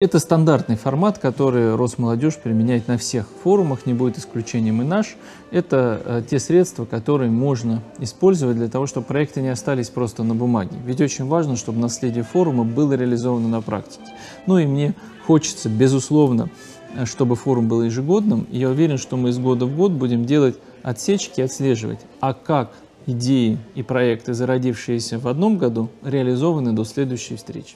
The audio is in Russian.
Это стандартный формат, который Росмолодежь применяет на всех форумах, не будет исключением и наш. Это э, те средства, которые можно использовать для того, чтобы проекты не остались просто на бумаге. Ведь очень важно, чтобы наследие форума было реализовано на практике. Ну и мне хочется, безусловно, э, чтобы форум был ежегодным. И я уверен, что мы из года в год будем делать отсечки, отслеживать, а как идеи и проекты, зародившиеся в одном году, реализованы до следующей встречи.